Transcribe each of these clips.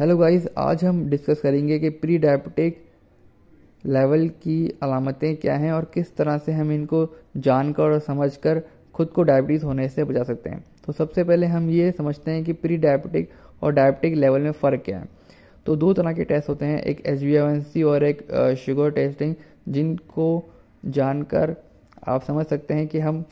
Hello guys आज हम discuss करेंगे कि प्री डायबिटिक लेवल की अलामतें क्या हैं और किस तरह से हम इनको जानकर और समझकर खुद को डायबिटीज़ होने से बचा सकते हैं। तो सबसे पहले हम ये समझते हैं कि प्री डायबिटिक और डायबिटिक लेवल में फ़र्क क्या है। तो दो तरह के टेस्ट होते हैं, एक एच और एक शुगर टेस्टिंग जिनको जानकर आप समझ सकते हैं कि हम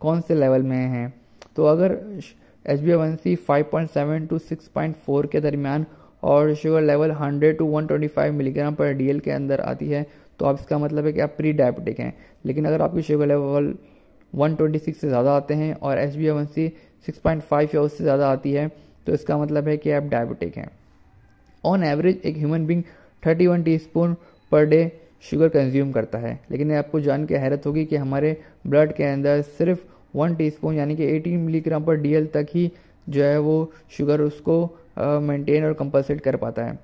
कौन से लेवल में हैं। तो अगर H B one C five point seven two six point four के दरमियान और sugar level hundred two one twenty five milligram per DL के अंदर आती है तो आप इसका मतलब है कि आप प्री डायबिटिक हैं। लेकिन अगर आपकी शुगर लेवल 126 से ज़्यादा आते हैं और H B one C six point five या उससे ज़्यादा आती है तो इसका मतलब है कि आप डायबिटिक हैं। ऑन एवरेज एक human being thirty one teaspoon per day sugar consume करता है। लेकिन आपको जान के हैरत होगी कि हमारे ब्लड के अंदर सिर्फ़ वन टीस्पून, यानी कि 18 मिलीग्राम पर डीएल तक ही जो है वो शुगर उसको मेंटेन और कंपलसेट कर पाता है।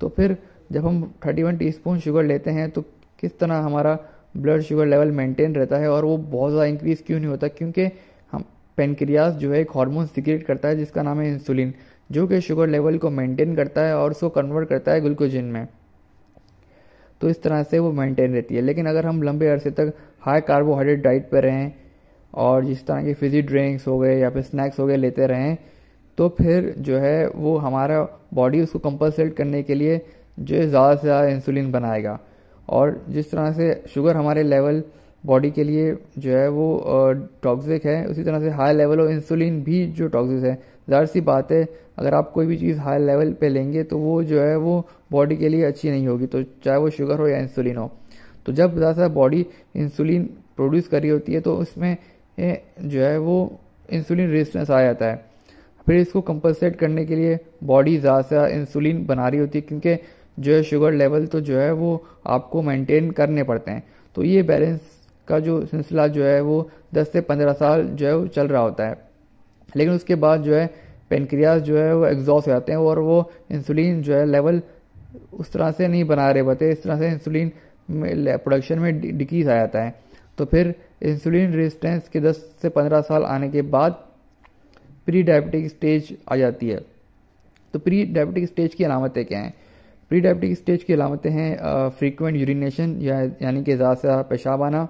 तो फिर जब हम 31 टीस्पून शुगर लेते हैं तो किस तरह हमारा ब्लड शुगर लेवल मेंटेन रहता है और वो बहुत ज़्यादा इंक्रीज क्यों नहीं होता? क्योंकि हम पेनक्रियाज जो है एक हार्मोन सिक्रेट करता है, जिसका नाम है इंसुलिन जो कि शुगर लेवल को मेंटेन करता है और उसको कन्वर्ट करता है ग्लूकोजिन में। तो इस तरह से वो मेंटेन रहती है। लेकिन अगर हम लंबे अरसे तक हाई कार्बोहाइड्रेट डाइट पर रहें और जिस तरह के फिजी ड्रिंक्स हो गए या फिर स्नैक्स हो गए लेते रहें तो फिर जो है वो हमारा बॉडी उसको कंपलसेट करने के लिए जो है ज़्यादा से ज़्यादा इंसुलिन बनाएगा। और जिस तरह से शुगर हमारे लेवल बॉडी के लिए जो है वो टॉक्सिक है, उसी तरह से हाई लेवल ऑफ़ इंसुलिन भी जो टॉक्सिक है। ज़ाहिर सी बात है, अगर आप कोई भी चीज़ हाई लेवल पे लेंगे तो वो जो है वो बॉडी के लिए अच्छी नहीं होगी तो चाहे वो शुगर हो या इंसुलिन हो। तो जब ज़्यादा बॉडी इंसुलिन प्रोड्यूस कर रही होती है तो उसमें जो है वो इंसुलिन रेजिस्टेंस आ जाता है। फिर इसको कंपलसेट करने के लिए बॉडी ज़्यादा इंसुलिन बना रही होती है, क्योंकि जो है शुगर लेवल तो जो है वो आपको मेंटेन करने पड़ते हैं। तो ये बैलेंस का जो सिलसिला जो है वो 10 से 15 साल जो है वो चल रहा होता है। लेकिन उसके बाद जो है पेनक्रियाज जो है वो एग्जॉस्ट हो जाते हैं और वो इंसुलिन जो है लेवल उस तरह से नहीं बना रहे होते इस तरह से इंसुलिन प्रोडक्शन में डिक्रीज आ जाता है। तो फिर इंसुलिन रेजिस्टेंस के 10 से 15 साल आने के बाद प्री डायबिटिक स्टेज आ जाती है। तो प्री डायबिटिक स्टेज की अलामतें क्या हैं? प्री डायबिटिक स्टेज की अलामतें हैं फ्रीक्वेंट यूरिनेशन या, यानी कि ज़्यादा से ज़्यादा पेशाब आना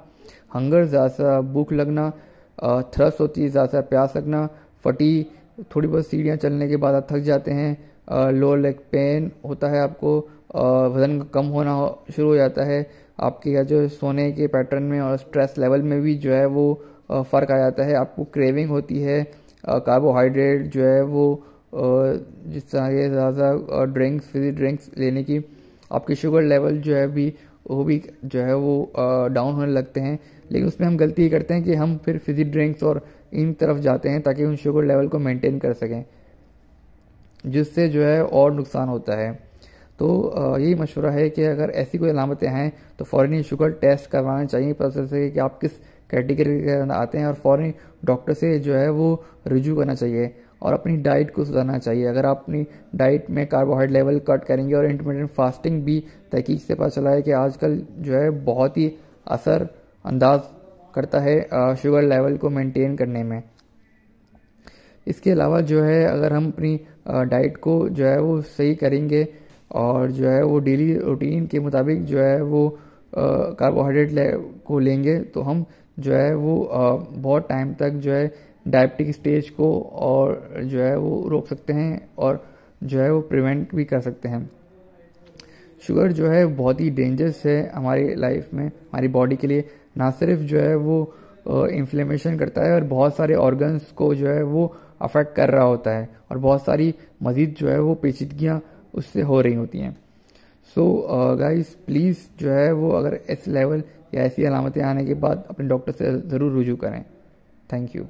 हंगर ज़्यादा से भूख लगना थ्रस होती है, ज़्यादा से प्यास लगना फटी थोड़ी बहुत सीढ़ियाँ चलने के बाद आप थक जाते हैं लोअर लेग पेन होता है आपको वज़न कम होना शुरू हो जाता है आपके जो सोने के पैटर्न में और स्ट्रेस लेवल में भी जो है वो फ़र्क आ जाता है। आपको क्रेविंग होती है कार्बोहाइड्रेट जो है वो जिस तरह के ज़्यादा ड्रिंक्स फिजी ड्रिंक्स लेने की, आपके शुगर लेवल जो है भी, वो भी जो है वो डाउन होने लगते हैं। लेकिन उसमें हम गलती ये करते हैं कि हम फिर फिजी ड्रिंक्स और इन तरफ़ जाते हैं ताकि उन शुगर लेवल को मेंटेन कर सकें, जिससे जो है और नुकसान होता है। तो यही मशवरा है कि अगर ऐसी कोई अलामतें हैं तो फ़ौरनी शुगर टेस्ट करवाना चाहिए, पता चल सके कि आप किस कैटेगरी के अंदर आते हैं और फ़ौरनी डॉक्टर से जो है वो रिव्यू करना चाहिए और अपनी डाइट को सुधारना चाहिए। अगर आप अपनी डाइट में कार्बोहाइड्रेट लेवल कट करेंगे और इंटरमीडियट फास्टिंग भी तहकीक से पता चला है कि आजकल जो है बहुत ही असर अंदाज करता है शुगर लेवल को मेंटेन करने में। इसके अलावा जो है अगर हम अपनी डाइट को जो है वो सही करेंगे और जो है वो डेली रूटीन के मुताबिक जो है वो कार्बोहाइड्रेट ले, को लेंगे तो हम जो है वो आ, बहुत टाइम तक जो है डायबिटिक स्टेज को और जो है वो रोक सकते हैं और जो है वो प्रिवेंट भी कर सकते हैं शुगर जो है बहुत ही डेंजरस है हमारी लाइफ में हमारी बॉडी के लिए ना सिर्फ़ जो है वो इन्फ्लेमेशन करता है और बहुत सारे ऑर्गन्स को जो है वो अफेक्ट कर रहा होता है और बहुत सारी मजीद जो है वो पेचीदगियाँ उससे हो रही होती हैं। सो गाइस प्लीज़ जो है वो अगर इस लेवल या ऐसी अलामतें आने के बाद अपने डॉक्टर से ज़रूर रुजू करें। Thank you